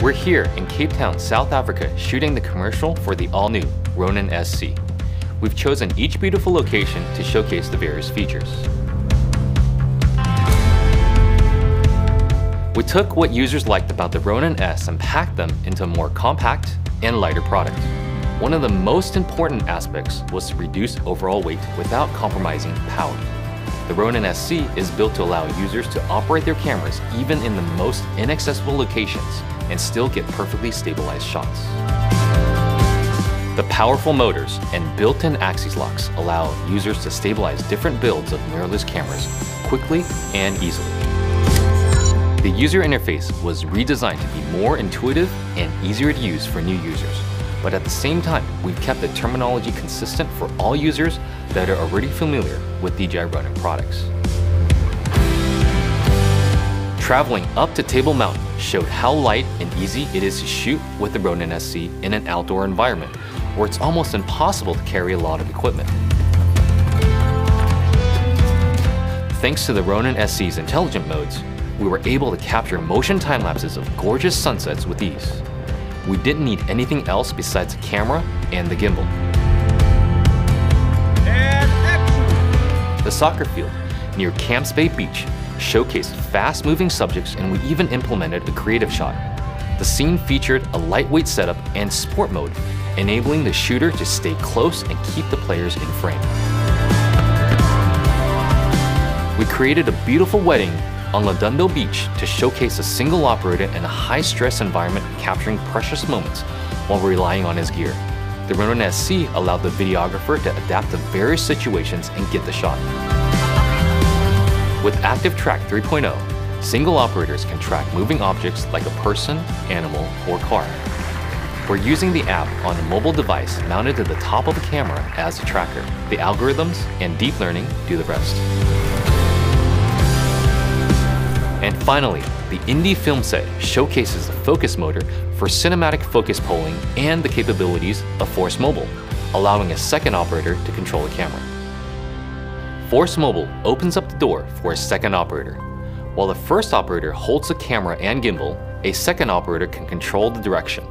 We're here in Cape Town, South Africa, shooting the commercial for the all-new Ronin SC. We've chosen each beautiful location to showcase the various features. We took what users liked about the Ronin S and packed them into a more compact and lighter product. One of the most important aspects was to reduce overall weight without compromising power. The Ronin SC is built to allow users to operate their cameras even in the most inaccessible locations and still get perfectly stabilized shots. The powerful motors and built-in axis locks allow users to stabilize different builds of mirrorless cameras quickly and easily. The user interface was redesigned to be more intuitive and easier to use for new users, but at the same time, we've kept the terminology consistent for all users that are already familiar with DJI Ronin products. Traveling up to Table Mountain showed how light and easy it is to shoot with the Ronin SC in an outdoor environment, where it's almost impossible to carry a lot of equipment. Thanks to the Ronin SC's intelligent modes, we were able to capture motion time lapses of gorgeous sunsets with ease. We didn't need anything else besides a camera and the gimbal. The soccer field near Camps Bay Beach showcased fast-moving subjects and we even implemented a creative shot. The scene featured a lightweight setup and sport mode, enabling the shooter to stay close and keep the players in frame. We created a beautiful wedding on Llandudno Beach to showcase a single operator in a high-stress environment capturing precious moments while relying on his gear. The Ronin SC allowed the videographer to adapt to various situations and get the shot. With Active Track 3.0, single operators can track moving objects like a person, animal, or car. We're using the app on a mobile device mounted to the top of the camera as a tracker. The algorithms and deep learning do the rest. And finally, the Indy film set showcases the focus motor for cinematic focus pulling and the capabilities of Force Mobile, allowing a second operator to control the camera. Force Mobile opens up the door for a second operator. While the first operator holds the camera and gimbal, a second operator can control the direction.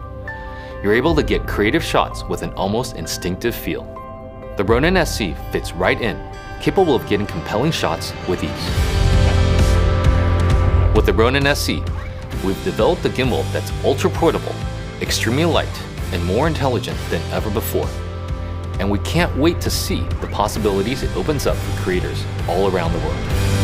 You're able to get creative shots with an almost instinctive feel. The Ronin SC fits right in, capable of getting compelling shots with ease. With the Ronin SC, we've developed a gimbal that's ultra portable, extremely light, and more intelligent than ever before. And we can't wait to see the possibilities it opens up for creators all around the world.